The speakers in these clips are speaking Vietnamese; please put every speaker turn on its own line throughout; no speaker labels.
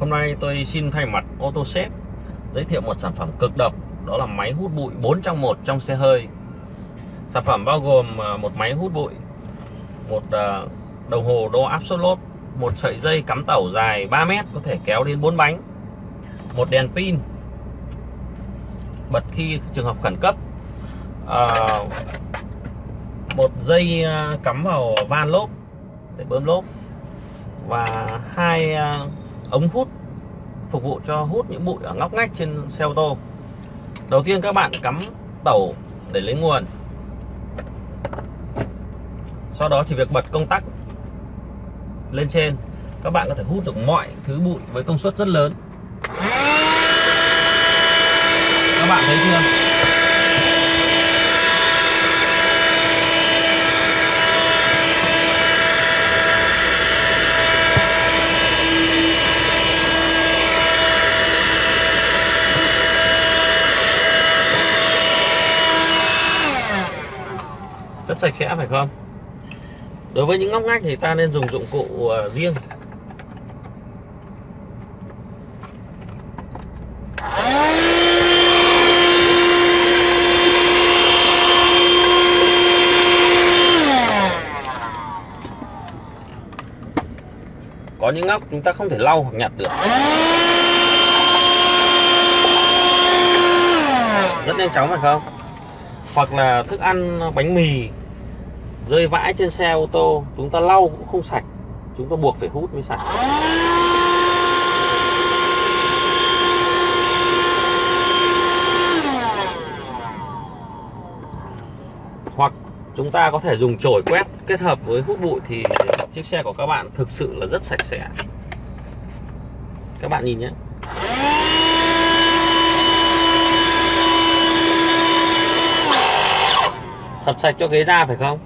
Hôm nay tôi xin thay mặt AutoSafe giới thiệu một sản phẩm cực độc đó là máy hút bụi 4 trong 1 trong xe hơi. Sản phẩm bao gồm à, một máy hút bụi, một à, đồng hồ đo áp suất lốp, một sợi dây cắm tẩu dài 3 mét có thể kéo đến 4 bánh, một đèn pin bật khi trường hợp khẩn cấp, à, một dây cắm vào van lốp để bơm lốp và hai ống hút, phục vụ cho hút những bụi ở ngóc ngách trên xe ô tô. Đầu tiên các bạn cắm tẩu để lấy nguồn. Sau đó chỉ việc bật công tắc lên trên. Các bạn có thể hút được mọi thứ bụi với công suất rất lớn. Các bạn thấy chưa? Rất sạch sẽ, phải không? Đối với những ngóc ngách thì ta nên dùng dụng cụ ờ, riêng. Có những ngóc chúng ta không thể lau hoặc nhặt được. Rất nhanh chóng, phải không? Hoặc là thức ăn, bánh mì rơi vãi trên xe ô tô, chúng ta lau cũng không sạch, chúng ta buộc phải hút mới sạch. Hoặc chúng ta có thể dùng chổi quét kết hợp với hút bụi thì chiếc xe của các bạn thực sự là rất sạch sẽ. Các bạn nhìn nhé. Thật sạch cho ghế ra phải không?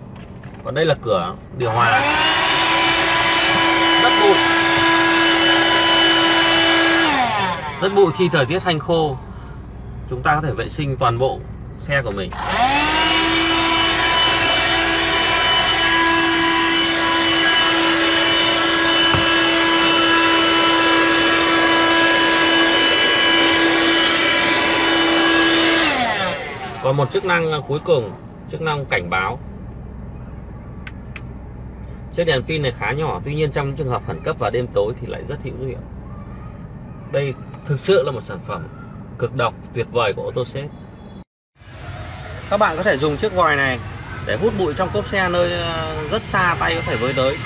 Còn đây là cửa điều hòa. Rất bụi. Rất bụi khi thời tiết hanh khô, chúng ta có thể vệ sinh toàn bộ xe của mình. Còn một chức năng cuối cùng, chức năng cảnh báo chiếc đèn pin này khá nhỏ, tuy nhiên trong trường hợp khẩn cấp vào đêm tối thì lại rất hữu hiệu đây thực sự là một sản phẩm cực độc, tuyệt vời của ô tô xếp. các bạn có thể dùng chiếc vòi này để hút bụi trong cốp xe nơi ờ, rất xa tay có thể với tới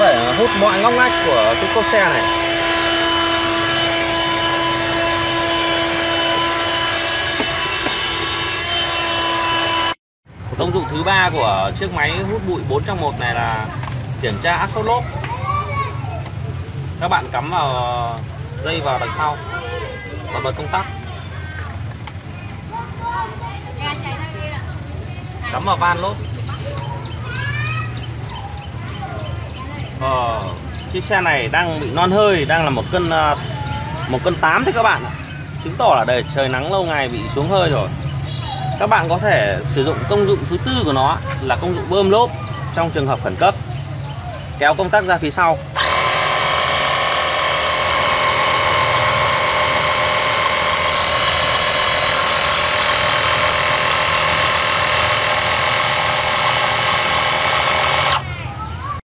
thể hút mọi ngóc ngách của cái cốp xe này. Công dụng thứ ba của chiếc máy hút bụi 4 trong 1 này là kiểm tra áp suất lốp. Các bạn cắm vào dây vào đằng sau và bật công tắc. Cắm vào van lốp. Chiếc xe này đang bị non hơi, đang là một cân à, một cân 8 đấy các bạn. Chứng tỏ là đời trời nắng lâu ngày bị xuống hơi rồi. Các bạn có thể sử dụng công dụng thứ tư của nó là công dụng bơm lốp trong trường hợp khẩn cấp. Kéo công tắc ra phía sau